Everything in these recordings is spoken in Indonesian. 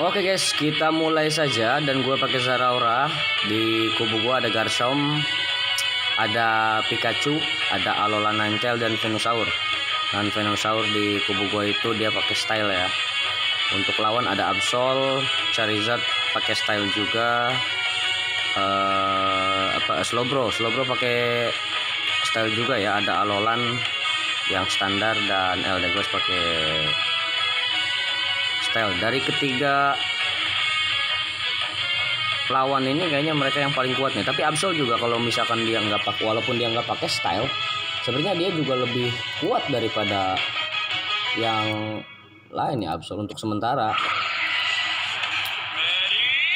Oke guys, kita mulai saja dan gue pakai Zaraora. Di kubu gue ada Garchomp, ada Pikachu, ada Alola Ninetale dan Venusaur. Dan Venusaur di kubu gue itu dia pakai style ya. Untuk lawan ada Absol, Charizard pakai style juga. eh apa Slowbro, Slowbro pakai style juga ya. Ada Alolan yang standar dan Eldegoss pakai style dari ketiga lawan ini kayaknya mereka yang paling kuat nih. Tapi Absol juga kalau misalkan dia nggak pakai walaupun dia nggak pakai style sebenarnya dia juga lebih kuat daripada yang lain ya Absol untuk sementara.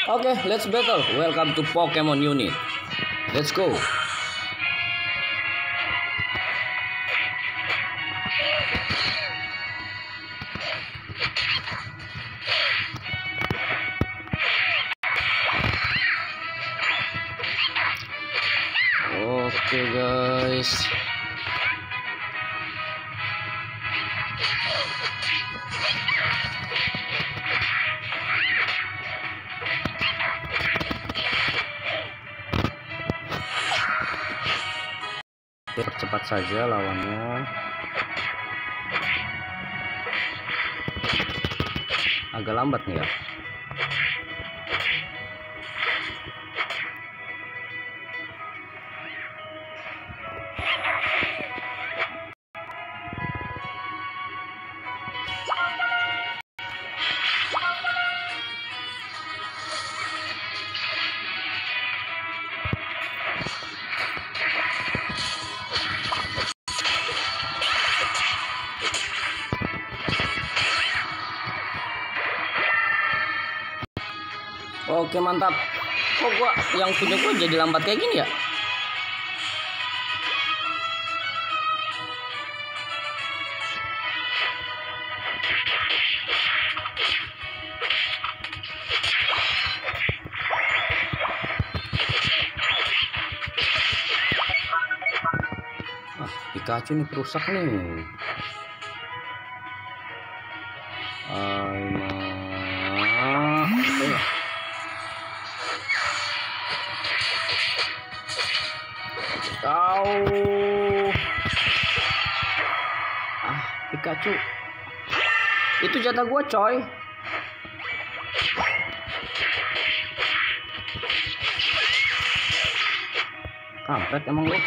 Oke okay, let's battle. Welcome to Pokemon unit. Let's go saja lawannya. Agak lambat nih ya. Oke mantap. Kok gua yang punya gua jadi lambat kayak gini ya? Ah, Pikachu nih perusak nih. Pikachu. Itu jatah gua, coy. Kampret emang lu.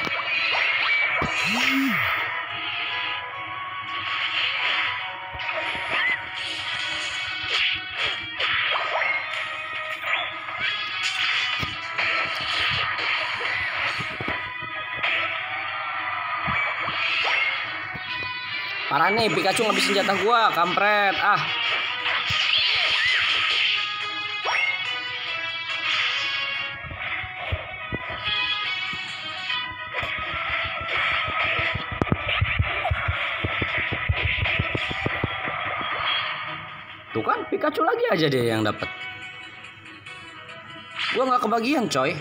Parah nih, Pikachu ngabisin jatah gua, kampret. Ah. Tuh kan, Pikachu lagi aja deh yang dapat. Gua nggak kebagian, coy.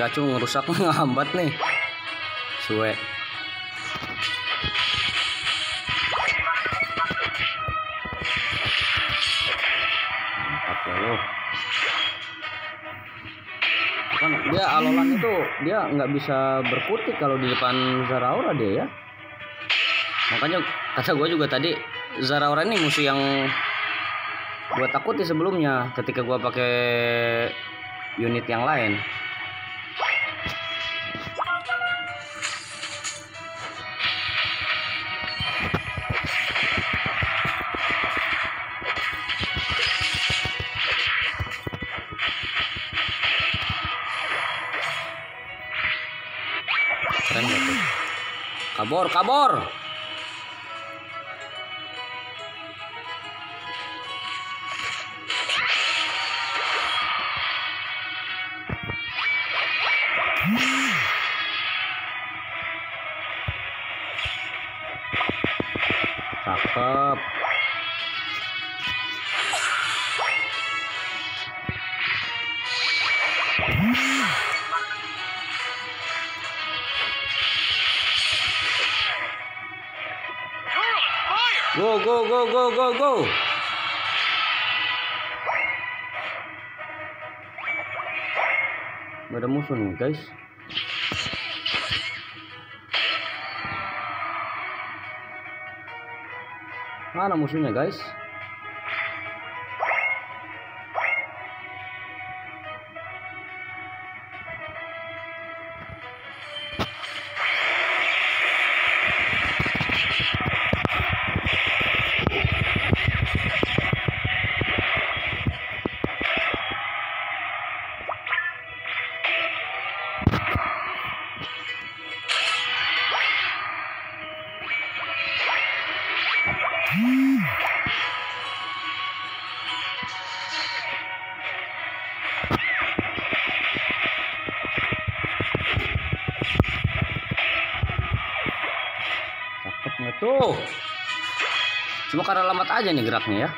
Pikachu ngerusak ngambat nih. Suwe. Kan dia alolan itu dia nggak bisa berkutik kalau di depan Zaraora dia ya. Makanya kata gue juga tadi Zaraora ini musuh yang gue takuti sebelumnya ketika gue pakai unit yang lain Kabur. Cakep. Go, go, go, go, go, go. Gak ada musuh nih, guys. Mana musuhnya, guys? Aja nih geraknya ya.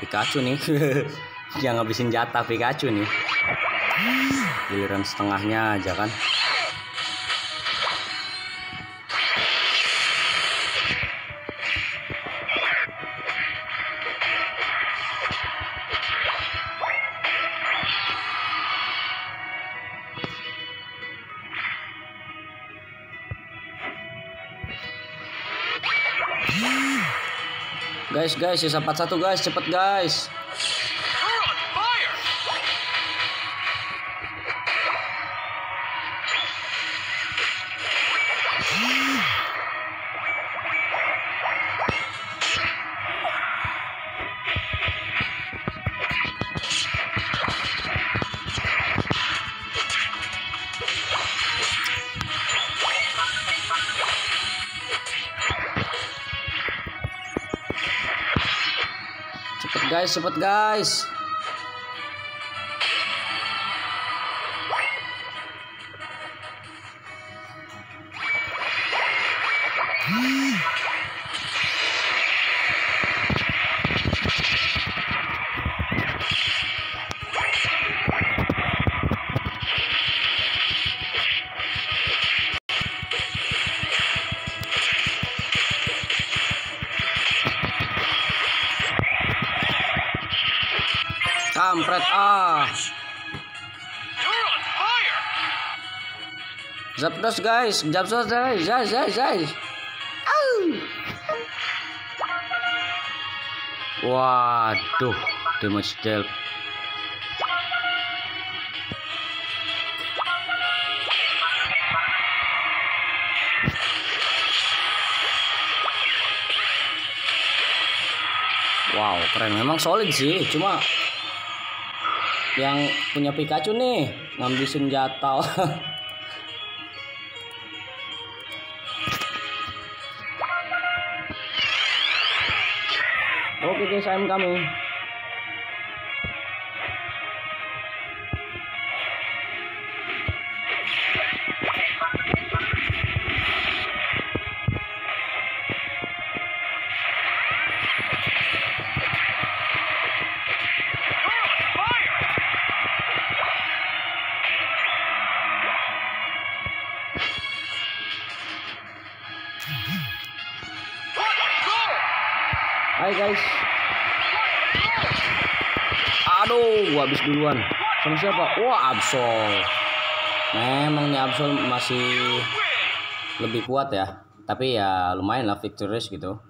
Pikachu nih yang ngabisin jatah Pikachu nih. Giliran setengahnya aja kan. Guys guys sisa 41 guys. Cepet guys guys cepet guys Zapdos guys Zapdos guys guys guys guys Au. waduh damage dealt Wow, keren. Memang solid sih. Cuma yang punya Pikachu nih ngambisin jatah. guys, I'm coming. Oh, Absol siapa? Wah Absol. Memang nih Absol masih lebih kuat ya. Tapi ya lumayan lah victorious gitu.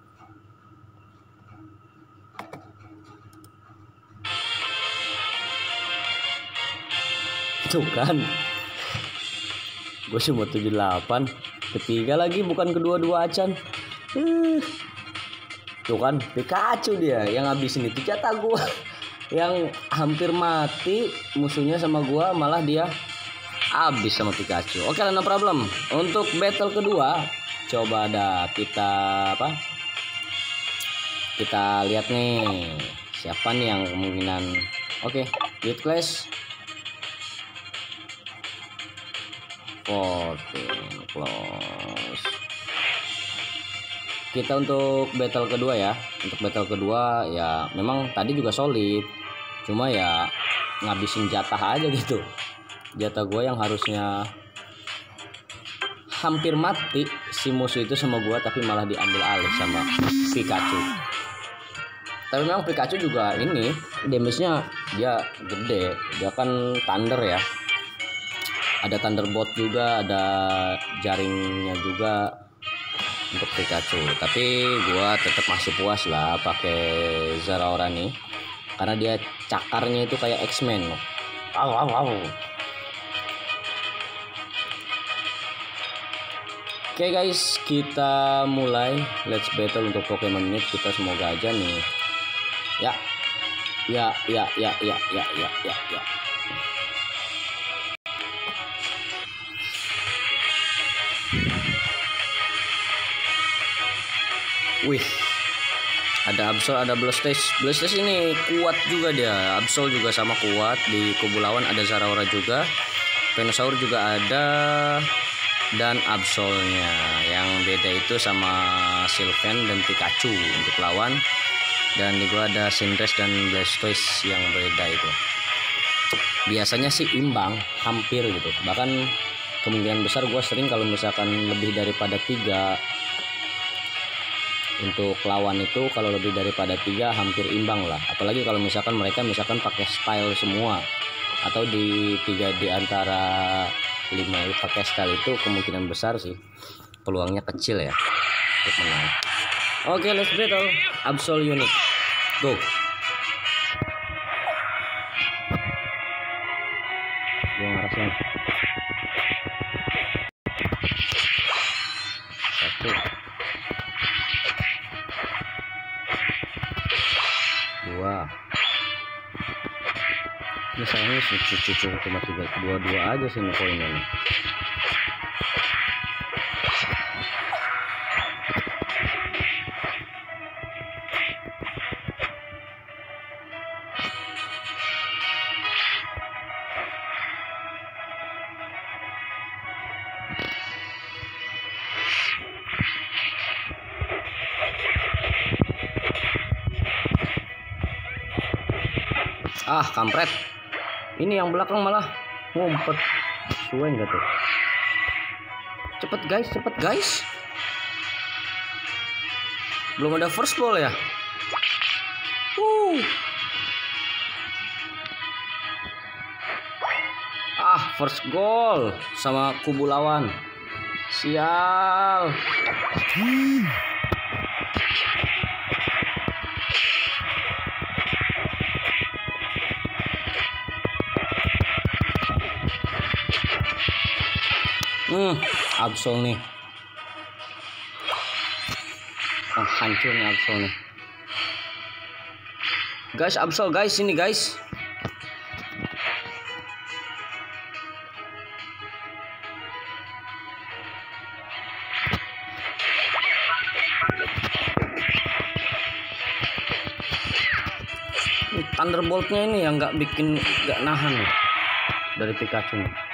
Tuh kan. Gue cuma 78. Ketiga lagi bukan kedua-dua acan. Eh. Tuh kan Pikachu dia yang habis ini tiga gue yang hampir mati musuhnya sama gua malah dia habis sama Pikachu. Oke lah no problem. Untuk battle kedua coba ada kita apa? Kita lihat nih siapa nih yang kemungkinan? Oke Youth Clash. 14 close kita untuk battle kedua ya. Untuk battle kedua ya memang tadi juga solid cuma ya ngabisin jatah aja gitu. Jatah gue yang harusnya hampir mati si musuh itu sama gue tapi malah diambil alih sama Pikachu. Tapi memang Pikachu juga ini damage-nya dia gede. Dia kan thunder ya. Ada thunderbolt juga ada jaringnya juga untuk Pikachu. Tapi gua tetap masih puas lah pakai Zeraora nih karena dia cakarnya itu kayak X-Men wow wow wow Oke guys, kita mulai Let's battle untuk Pokemon Unit kita semoga aja nih. Ya. Ya, ya, ya, ya, ya, ya, ya, ya. Wih. Ada Absol, ada Blastage. Blastage ini kuat juga dia. Absol juga sama kuat di kubu lawan ada Zeraora juga. Venusaur juga ada dan Absolnya. Yang beda itu sama Sylvan dan Pikachu untuk lawan. Dan di gua ada Cinderace dan Blastoise yang beda itu. Biasanya sih imbang, hampir gitu. Bahkan kemungkinan besar gua sering kalau misalkan lebih daripada tiga untuk lawan itu kalau lebih daripada tiga hampir imbang lah. Apalagi kalau misalkan mereka misalkan pakai style semua. Atau di tiga di antara lima pakai style itu kemungkinan besar sih. Peluangnya kecil ya. Untuk menang. Oke let's battle. Absol unit. Go ini sayangnya cuma tiga dua dua aja sih nih poinnya nih kampret. Ini yang belakang malah ngumpet. Suwe enggak tuh? Cepet guys cepet guys. Belum ada first ball ya? Uh ah first goal sama kubu lawan. Sial. Hmm, Absol nih. Oh, hancur nih Absol nih. Guys, Absol guys, ini guys. Thunderboltnya ini yang nggak bikin nggak nahan dari Pikachu nih.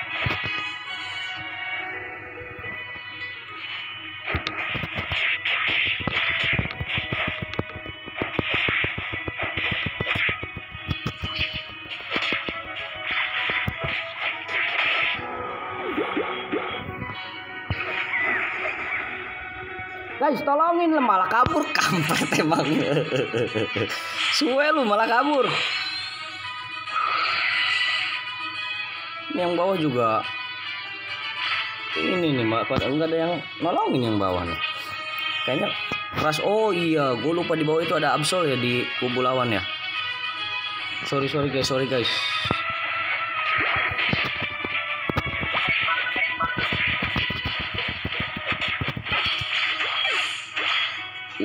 Guys, tolongin lah malah kabur kampret emang. Suwe lu malah kabur. Ini yang bawah juga ini nih mak enggak ada yang nolongin yang bawah nih. Kayaknya keras. Oh iya, gue lupa di bawah itu ada Absol ya di kubu lawan ya. Sorry sorry guys, sorry guys.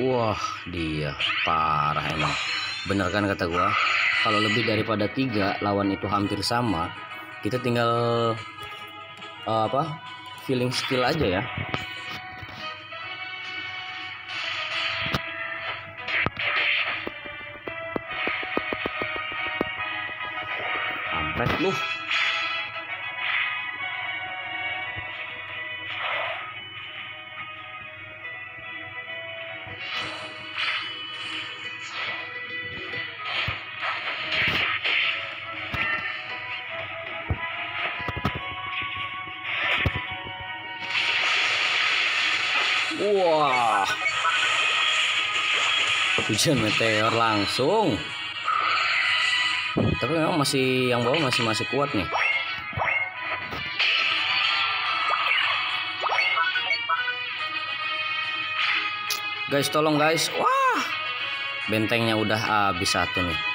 Wah dia. Parah emang. Bener kan kata gua? Kalau lebih daripada tiga lawan itu hampir sama. Kita tinggal eh, apa? Feeling skill aja ya Hujan meteor langsung. Tapi memang masih yang bawah masih masih kuat nih. Guys, tolong guys. Wah. Bentengnya udah habis satu nih.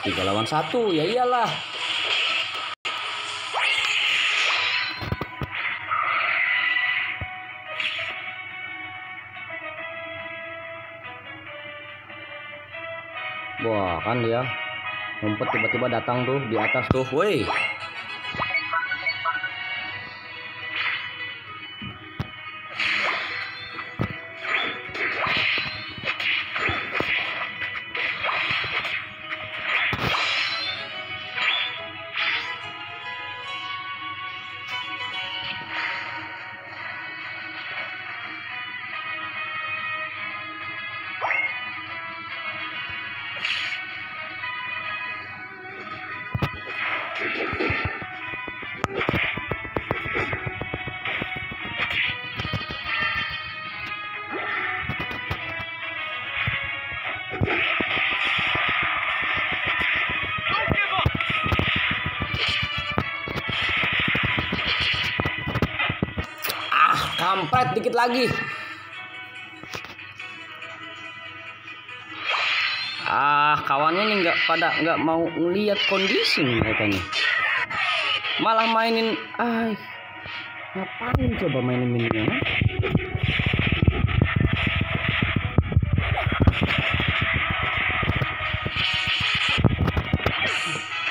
Tiga lawan satu, ya iyalah. Wah, kan dia ngumpet tiba-tiba datang tuh di atas tuh, woi. Lagi. Ah, kawannya nih nggak pada nggak mau ngelihat kondisi mereka nih. Malah mainin, ay, ngapain coba mainin minion? ah?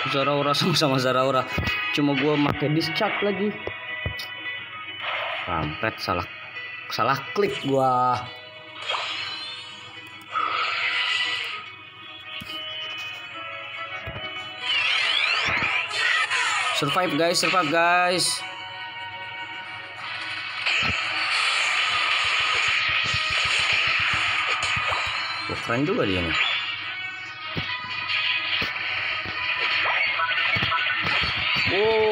Zaraura sama sama Zaraura. Cuma gua make discharge lagi. Kampret salah salah klik gua. Survive guys, survive guys. Wah, keren juga dia nih. Wow.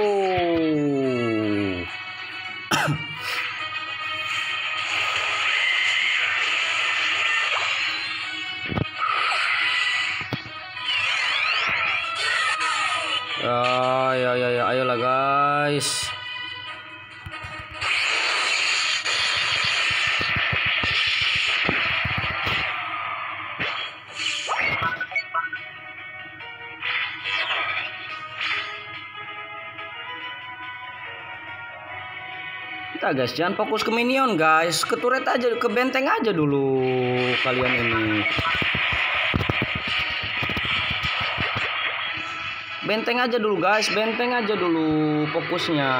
Guys, jangan fokus ke minion guys, ke turret aja, ke benteng aja dulu kalian ini. Benteng aja dulu guys, benteng aja dulu fokusnya.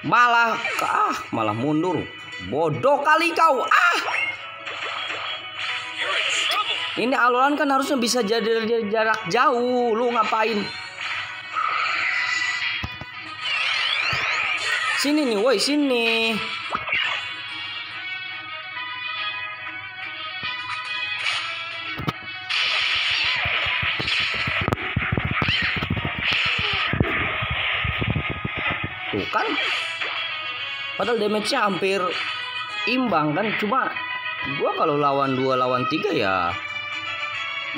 Malah ah, malah mundur. Bodoh kali kau. Ah, ini aluran kan harusnya bisa jadi jarak jauh. Lu ngapain? Sini nih, woi, sini. Tuh kan. Padahal damage-nya hampir imbang kan. Cuma gua kalau lawan dua lawan tiga ya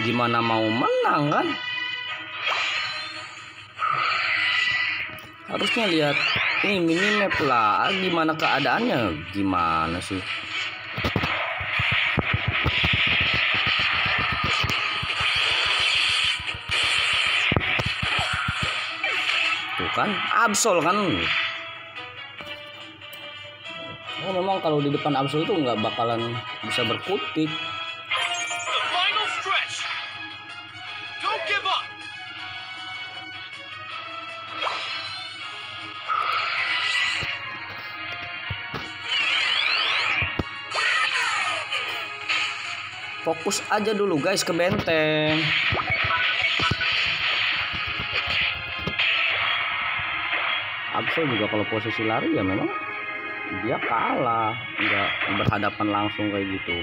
gimana mau menang kan? Harusnya lihat ini minimap lah gimana keadaannya? Gimana sih? Tuh kan absol kan? Oh memang kalau di depan absol itu nggak bakalan bisa berkutik aja dulu guys ke benteng. Absol juga kalau posisi lari ya memang dia kalah nggak berhadapan langsung kayak gitu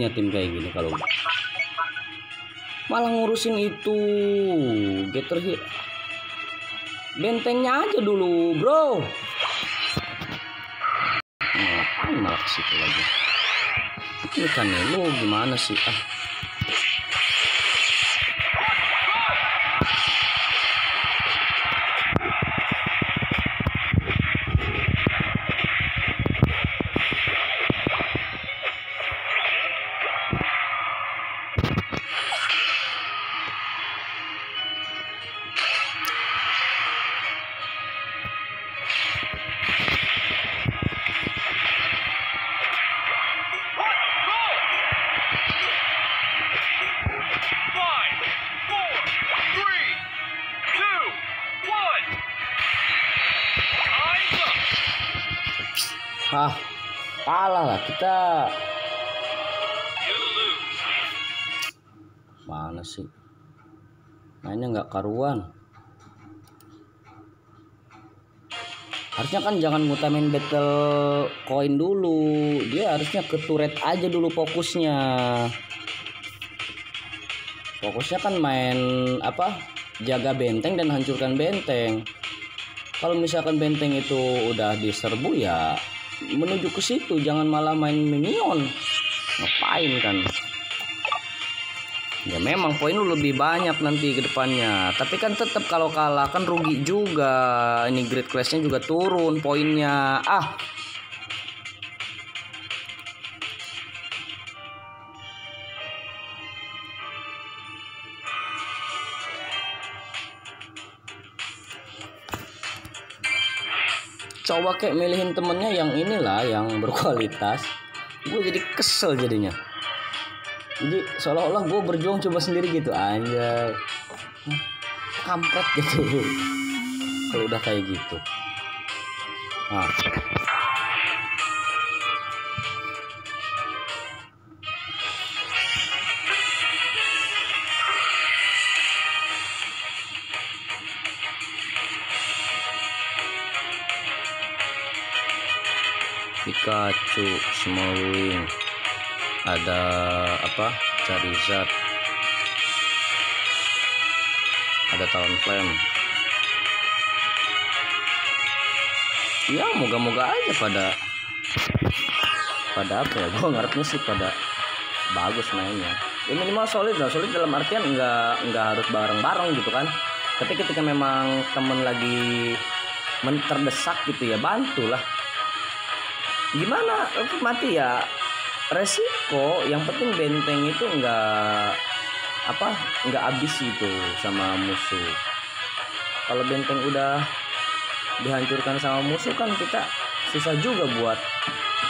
punya tim kayak gini kalau malah ngurusin itu getter hit. Bentengnya aja dulu bro. Ngapain malah ke situ lagi? Ini kan lu gimana sih? Ah kita mana sih? Mainnya nggak karuan. Harusnya kan jangan ngutamain battle koin dulu. Dia harusnya ke turret aja dulu fokusnya. Fokusnya kan main apa jaga benteng dan hancurkan benteng. Kalau misalkan benteng itu udah diserbu ya menuju ke situ. Jangan malah main minion. Ngapain kan? Ya memang poin lu lebih banyak nanti ke depannya. Tapi kan tetap kalau kalah kan rugi juga. Ini grade classnya juga turun poinnya. Ah coba kayak milihin temennya yang inilah yang berkualitas. Gue jadi kesel jadinya. Jadi seolah-olah gue berjuang coba sendiri gitu aja kampret gitu. Kalau udah kayak gitu. Nah Pikachu, Smallwing, ada apa? Charizard, ada Talonflame. Ya moga-moga aja pada pada apa ya? Gue ngarepnya sih pada bagus mainnya. Ya minimal solid lah, solid dalam artian nggak nggak harus bareng-bareng gitu kan. Tapi ketika memang temen lagi men- terdesak gitu ya bantulah gimana? Mati ya? Resiko yang penting benteng itu nggak apa nggak habis gitu sama musuh. Kalau benteng udah dihancurkan sama musuh kan kita susah juga buat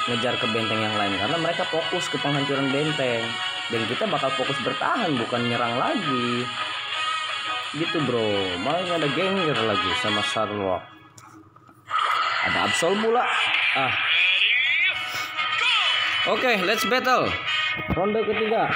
ngejar ke benteng yang lain. Karena mereka fokus ke penghancuran benteng. Dan kita bakal fokus bertahan bukan nyerang lagi. Gitu bro. Malah ada Gengar lagi sama Sharlock ada Absol pula. Ah Oke, let's battle. Ronde ketiga.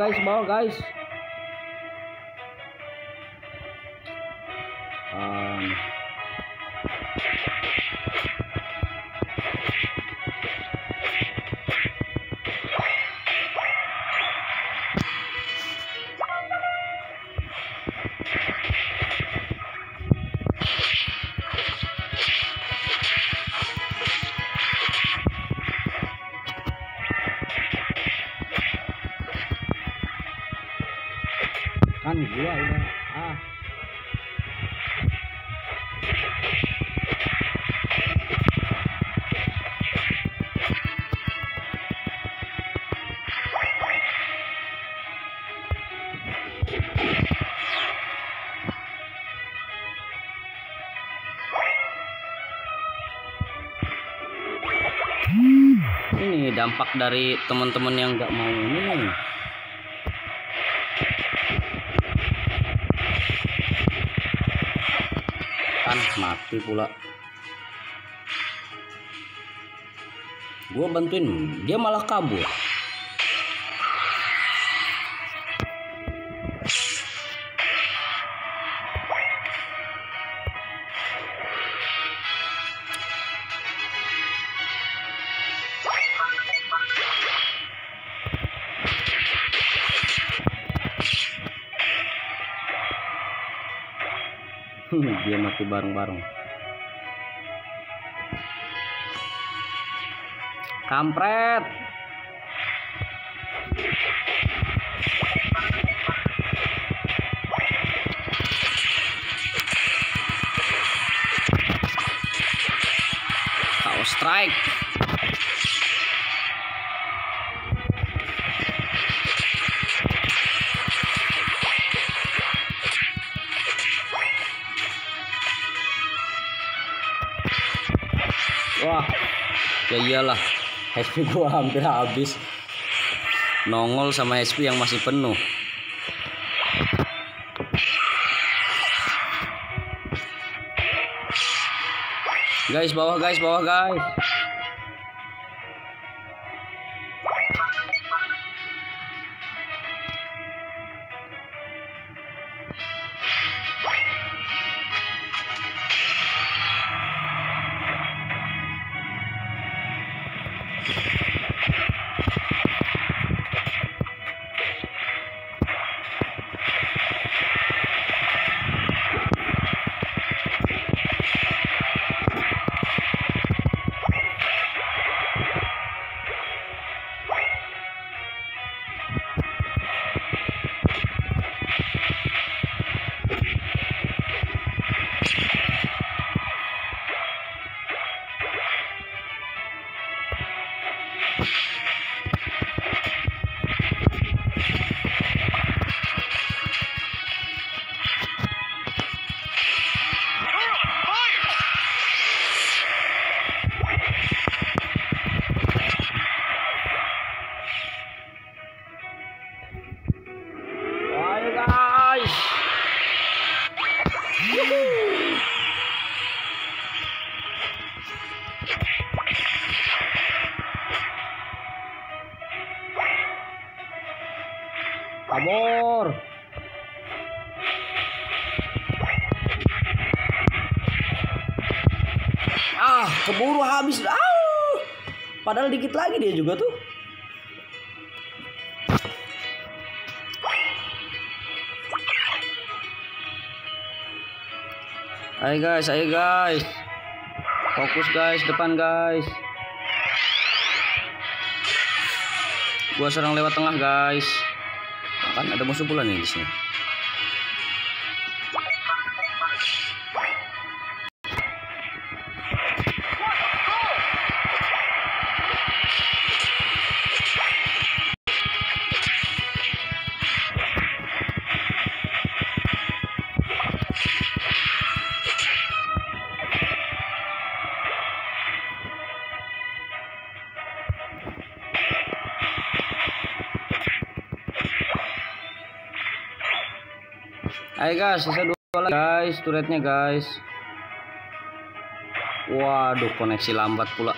Guys, bawah guys. Dampak dari teman-teman yang nggak mau ini kan mati pula. Gua bantuin dia malah kabur mati bareng-bareng. Kampret iyalah. HP gua hampir habis. Nongol sama HP yang masih penuh. Guys, bawah guys, bawah guys. Dikit lagi dia juga tuh. Ayo guys, ayo guys. Fokus guys, depan guys. Gua serang lewat tengah guys. Kan ada musuh pula nih di sini. Ayo guys, sisa dua lagi guys, turretnya guys. Waduh, koneksi lambat pula.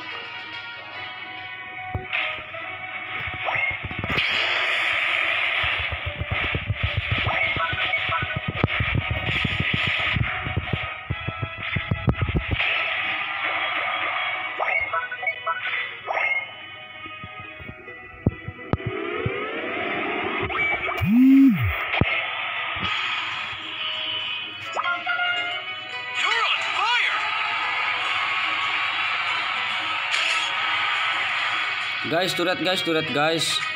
Guys, turret guys, turret guys.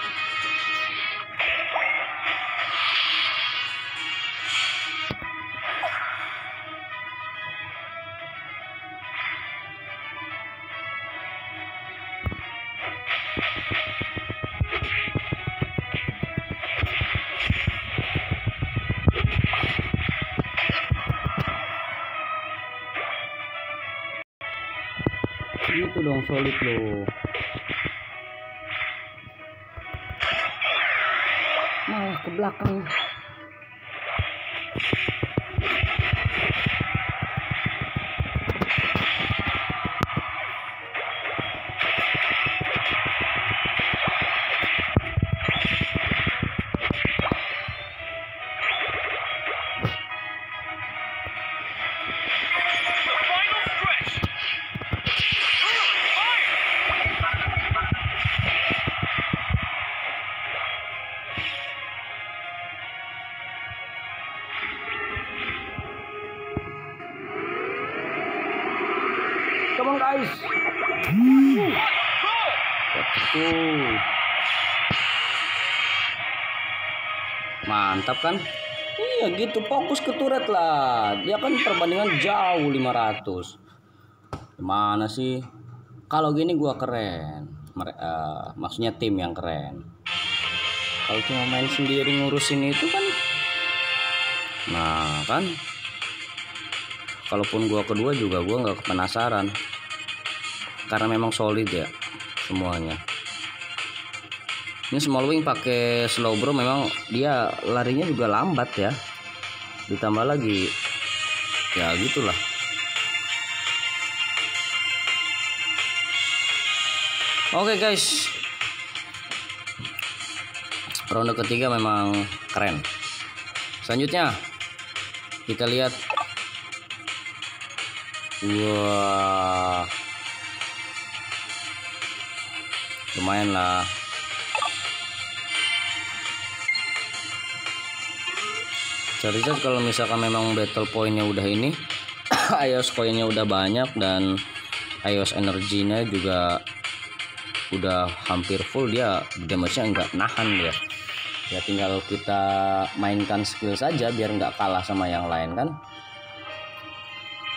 On guys. Mantap kan? Iya gitu fokus ke turret lah. Dia kan perbandingan jauh 500. Gimana sih? Kalau gini gua keren. Mere- eh, maksudnya tim yang keren. Kalau cuma main sendiri ngurusin itu kan Nah, kan kalaupun gua kedua juga gua nggak penasaran karena memang solid ya semuanya. Ini small wing pakai slow bro memang dia larinya juga lambat ya. Ditambah lagi ya gitulah. Oke guys. Ronde ketiga memang keren. Selanjutnya kita lihat. Wah lumayan lah. Charizard kalau misalkan memang battle pointnya udah ini iOS poinnya udah banyak dan iOS energinya juga udah hampir full dia damage-nya nggak nahan dia. Ya tinggal kita mainkan skill saja biar nggak kalah sama yang lain kan?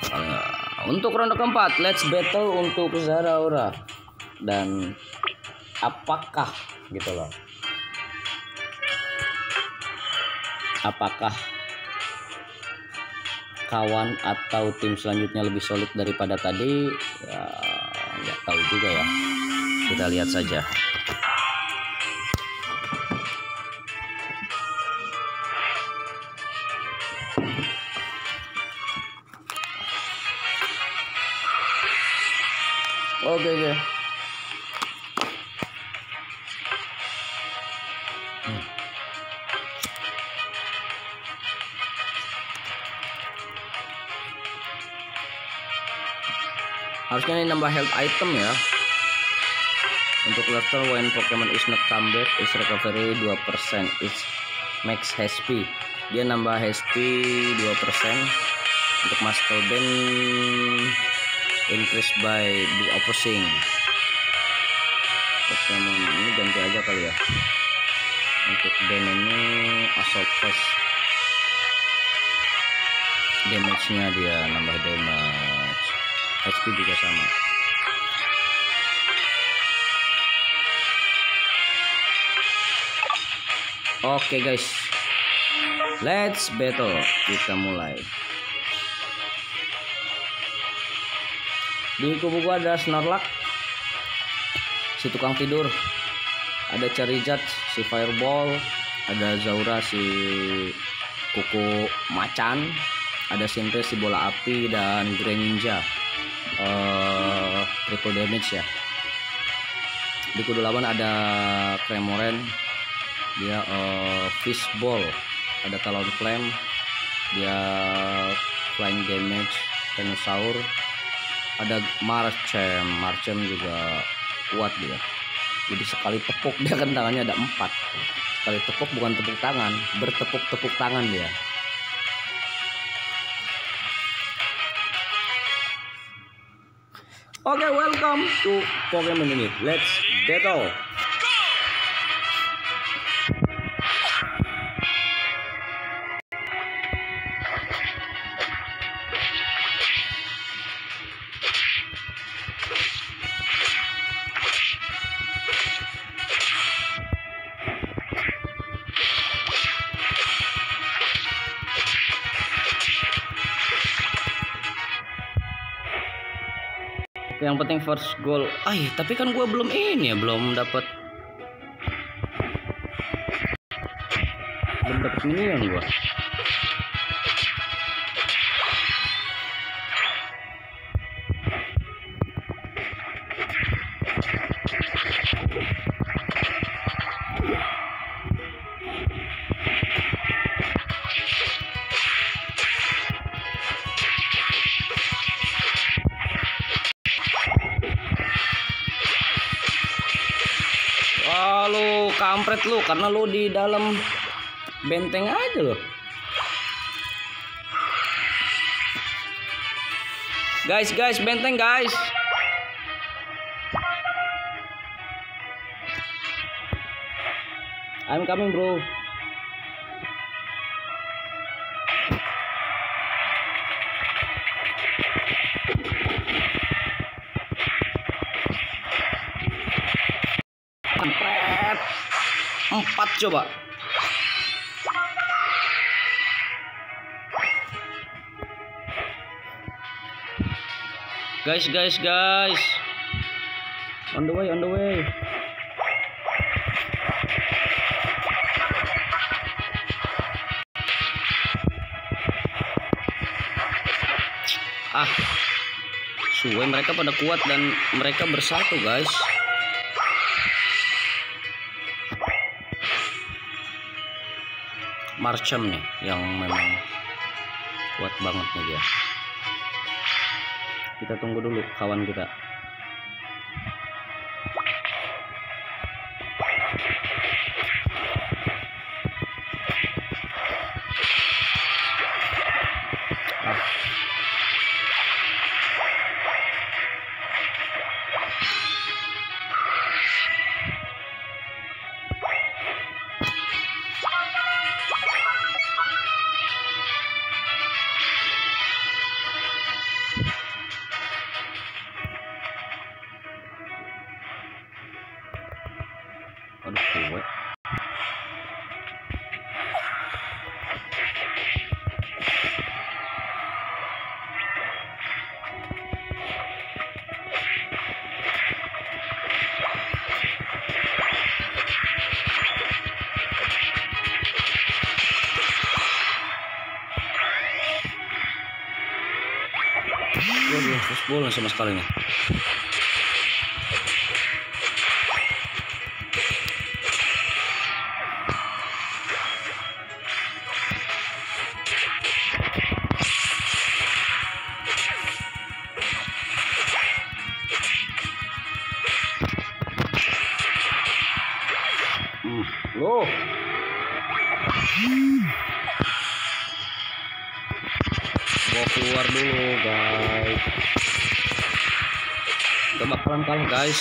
Nah, untuk ronde keempat let's battle untuk Zaraora dan apakah gitu loh. Apakah kawan atau tim selanjutnya lebih solid daripada tadi? Ya tahu juga ya. Kita lihat saja. Oke oke harusnya ini nambah health item ya. Untuk level when Pokemon is not come back is recovery 2% is max HP dia nambah HP 2% untuk Master Band increase by the opposing. Pokemon ini ganti aja kali ya. Untuk band ini assault fast. Damage nya dia nambah damage HP juga sama. Oke guys. Let's battle. Kita mulai. Di kubu gua ada Snorlax Si tukang tidur. Ada Charizard Si Fireball. Ada Zaura si kuku macan. Ada Shinra si bola api dan Greninja eh triple damage ya. Di kudu lawan ada Cremoren. Dia eh fishball ada Talon Flame. Dia flying damage. Venusaur ada Marchem. Marchem juga kuat dia. Jadi sekali tepuk dia kan tangannya ada empat. Sekali tepuk bukan tepuk tangan. Bertepuk-tepuk tangan dia Oke, welcome to Pokemon Minute. Let's battle. Yang penting first goal. Ah, iya, tapi kan gua belum ini ya, belum dapat belum dapat minion gua. Kampret lu karena lu di dalam benteng aja lo. Guys, guys, benteng guys. I'm coming, bro. Coba. Guys, guys, guys. On the way, on the way. Ah. Suwe mereka pada kuat dan mereka bersatu, guys. Marchem nih yang memang kuat banget nih dia. Kita tunggu dulu kawan kita. Gua keluar dulu, guys. Bakalan kalah, guys.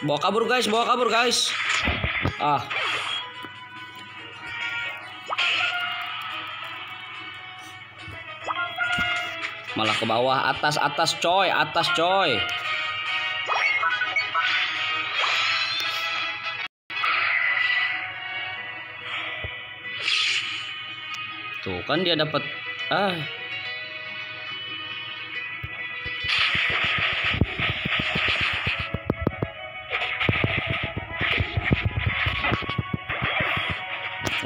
Bawa kabur, guys. Bawa kabur, guys. Ah. Malah ke bawah, atas, atas coy, atas coy. Tuh kan dia dapat ah.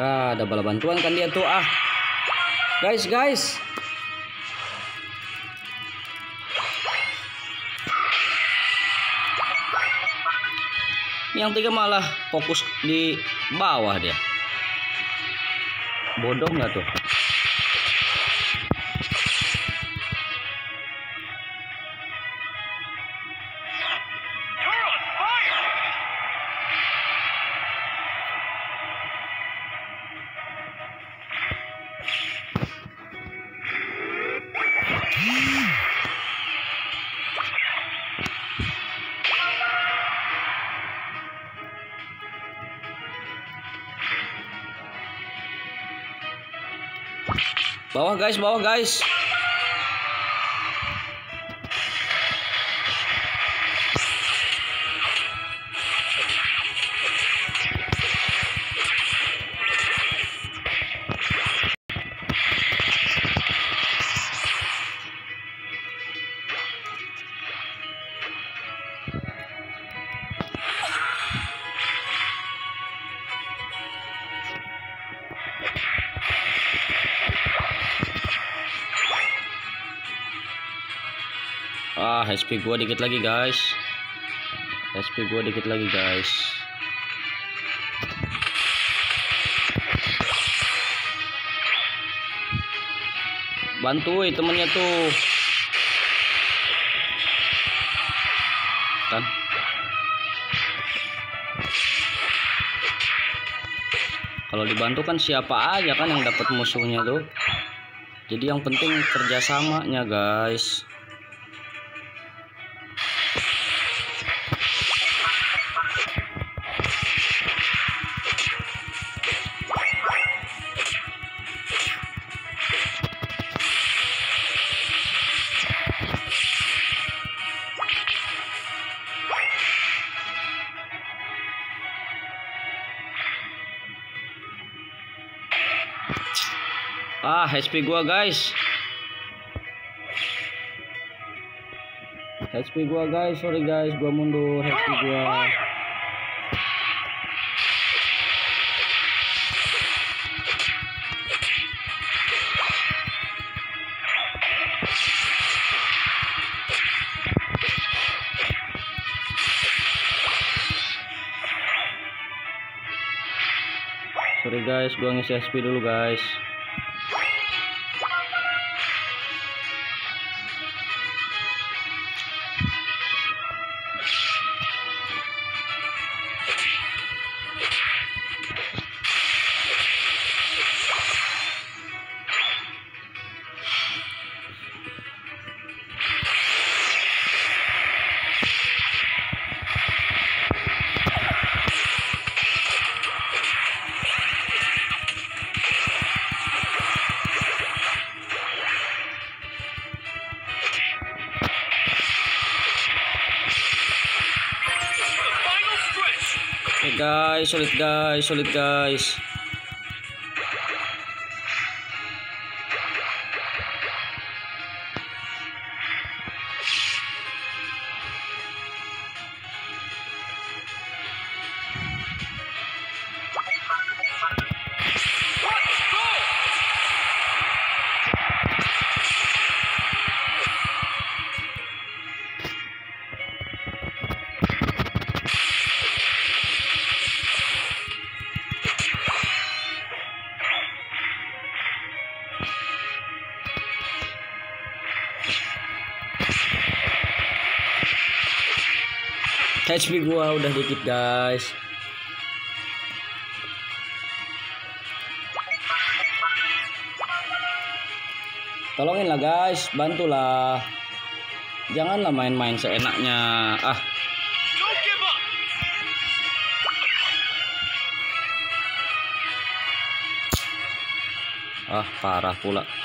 Ah, ada bala bantuan kan dia tuh ah. Guys, guys. Yang tiga malah fokus di bawah dia. Bodoh nggak tuh? Guys, bawah guys. HP gua dikit lagi, guys. HP gua dikit lagi, guys. Bantuin temennya tuh. Kan? Kalau dibantu kan siapa aja kan yang dapat musuhnya tuh. Jadi yang penting kerjasamanya guys. HP gua guys. HP gua guys, sorry guys, gua mundur HP gua. Sorry guys, gua ngisi HP dulu guys. Guys, solid guys, solid guys. HP gua udah dikit guys. Tolongin lah guys, bantulah. Janganlah main-main seenaknya. Ah, ah parah pula.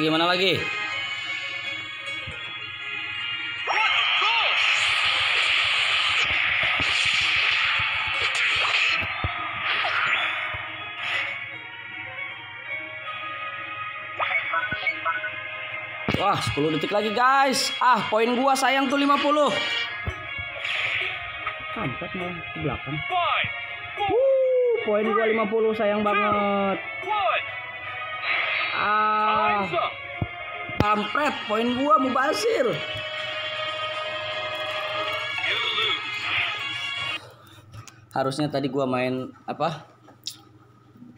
Lagi? Mana lagi? Wah, 10 detik lagi, guys. Ah, poin gua sayang tuh 50. Kampret malah ke belakang. Wuh, poin gua 50 sayang banget. Ah. Kampret, poin gua mubasir. You lose. Harusnya tadi gua main apa?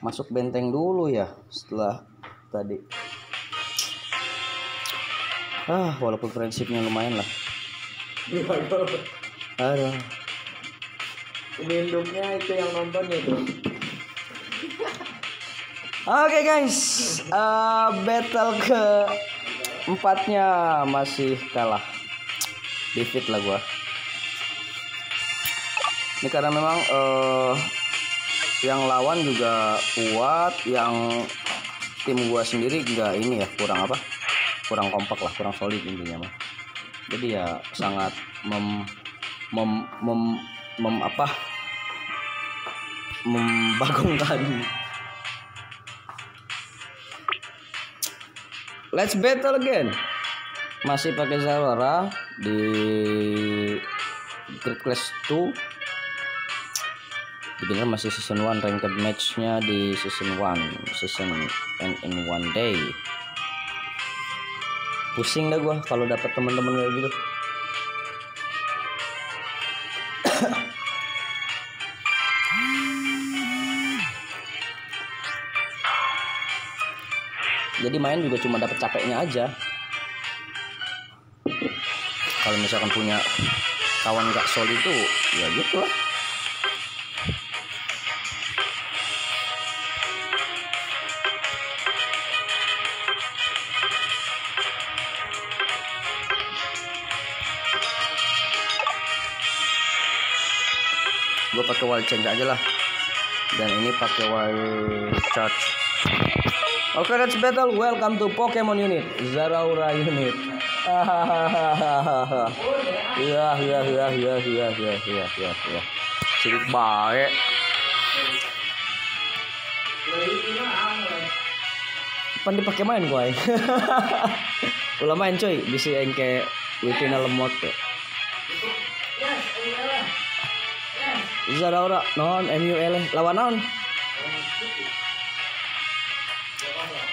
Masuk benteng dulu ya setelah tadi. Ah, walaupun prinsipnya lumayan lah. Aduh. Lindungnya itu yang nonton ya tuh. Oke guys, eh, battle ke empatnya masih kalah. Defeat lah gua. Ini karena memang eh, yang lawan juga kuat, yang tim gua sendiri enggak ini ya kurang apa? Kurang kompak lah, kurang solid intinya mah. Jadi ya sangat mem mem mem, mem apa? membagongkan Let's battle again. Masih pakai Zalora di Great Class 2. Beginner masih season 1 ranked matchnya di season 1 season and in one day pusing dah gua kalau dapat teman-teman kayak gitu jadi main juga cuma dapat capeknya aja. Kalau misalkan punya kawan gak solid itu ya gitu lah gue pakai wild change aja lah. Dan ini pakai wild charge oke let's battle welcome to Pokemon unit. Zaraura unit. Iya iya iya iya iya iya iya iya iya. Sirik baik. Pan dipakai main gue ulah main cuy. Bisa yang kayak Wipina lemot tuh. Zaraura non MUL lawan non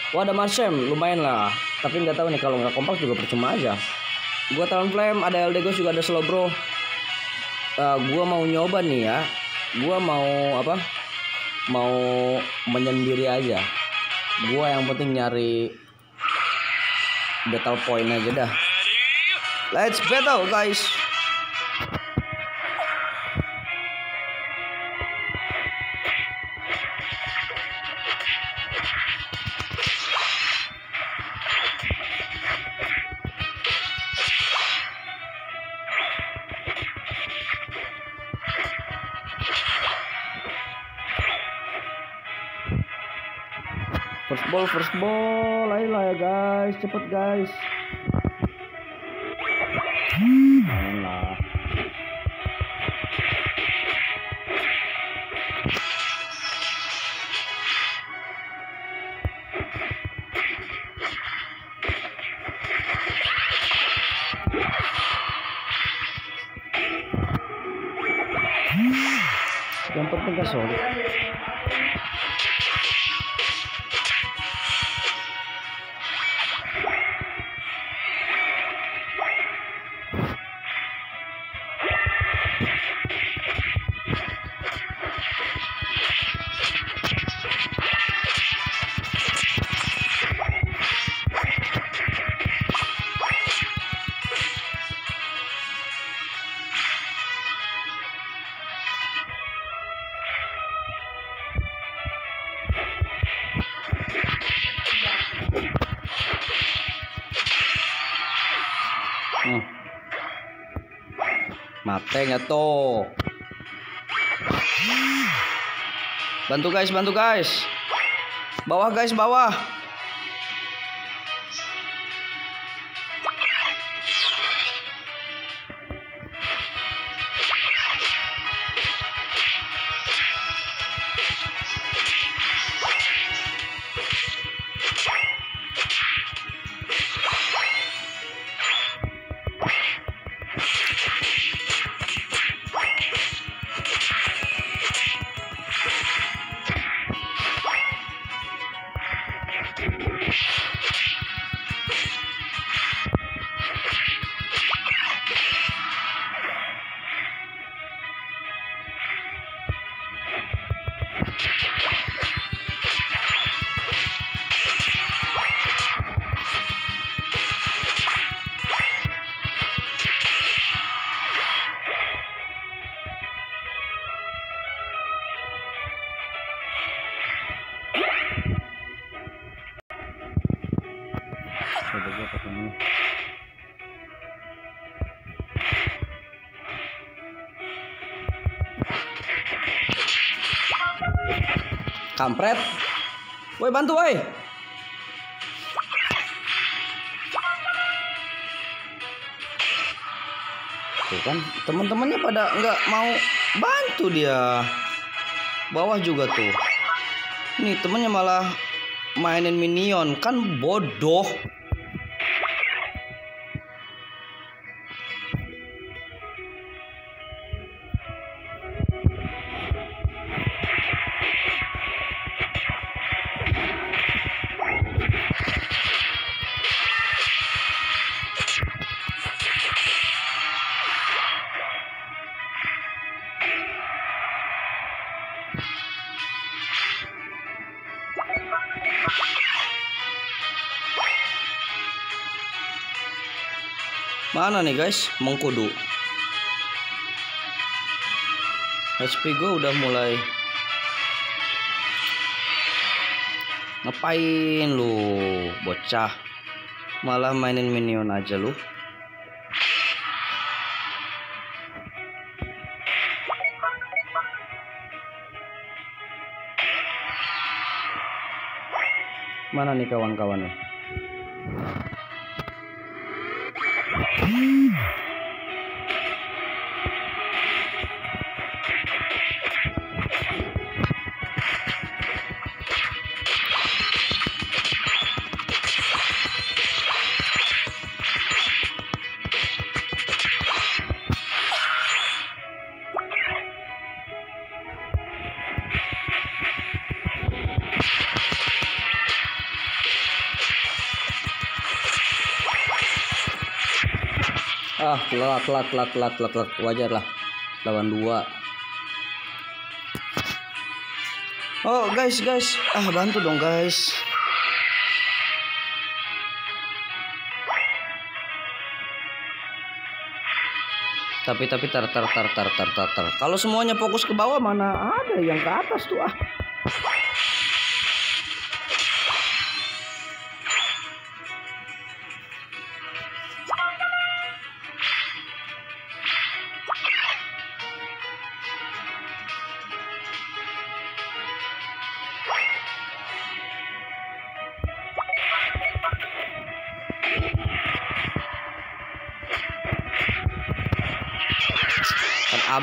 Wah ada Marshem lumayan lah. Tapi nggak tahu nih kalau nggak kompak juga percuma aja. Gua tahun flame ada LD juga ada slow bro. Eh, gua mau nyoba nih ya. Gua mau apa? Mau menyendiri aja. Gua yang penting nyari battle point aja dah. Let's battle guys ball, first ball, ayolah ya guys, cepet guys. Ya tuh. Bantu guys, bantu guys. Bawah guys, bawah. Kampret. Woi bantu woi. Tuh kan teman-temannya pada nggak mau bantu dia. Bawah juga tuh. Nih temennya malah mainin minion kan bodoh. Mana nih guys? Mengkudu. HP gue udah mulai Ngapain lu? Bocah. Malah mainin minion aja lu. Mana nih kawan-kawannya Mm-hmm. Telat, telat, telat, telat, telat, telat. Wajar lah. Lawan dua. Oh, guys, guys. Ah, bantu dong, guys. Tapi tapi tar tar tar tar tar tar tar. Kalau semuanya fokus ke bawah mana ada yang ke atas tuh ah.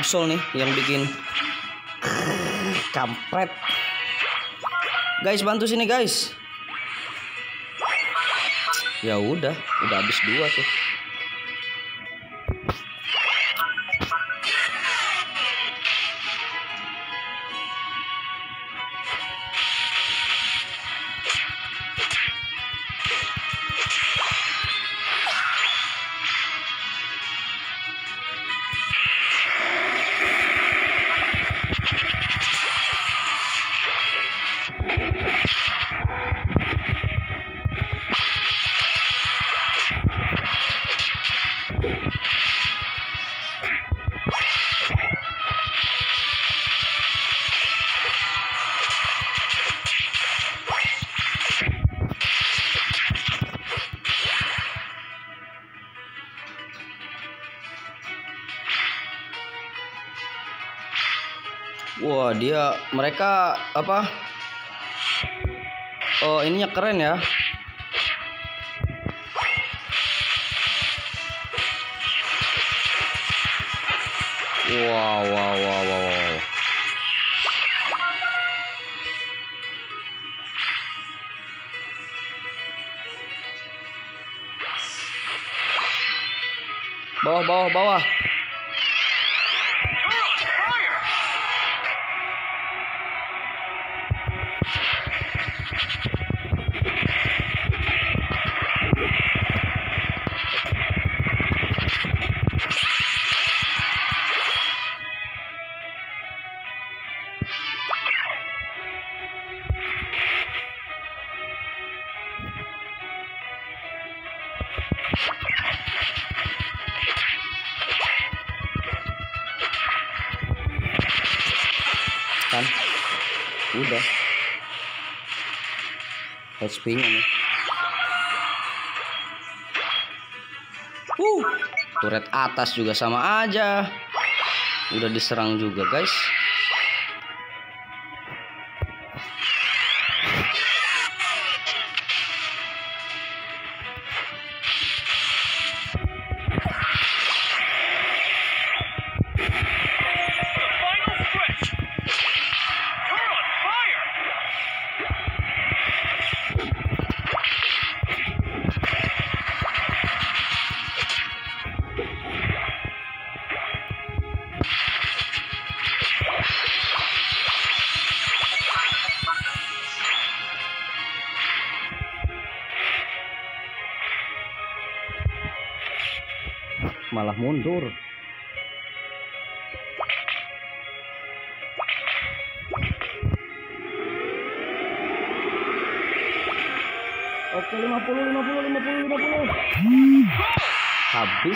Absol nih yang bikin kampret. Guys bantu sini guys. Ya udah udah habis dua tuh dia mereka apa? Oh, ininya keren ya. Wow, wow, wow, wow, wow. Bawah, bawah, bawah. HP nya nih. Uh turret atas juga sama aja. Udah diserang juga guys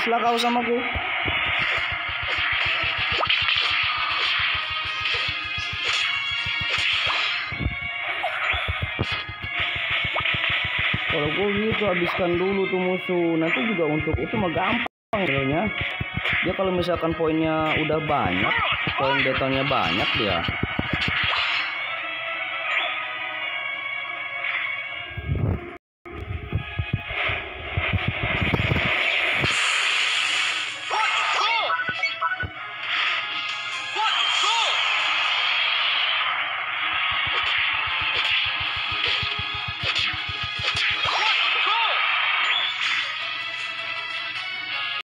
Habislah kau sama ku Kalau gue gitu habiskan dulu tuh musuh. Nanti juga untuk itu mah gampang sebenarnya Dia kalau misalkan poinnya udah banyak Poin battlenya banyak dia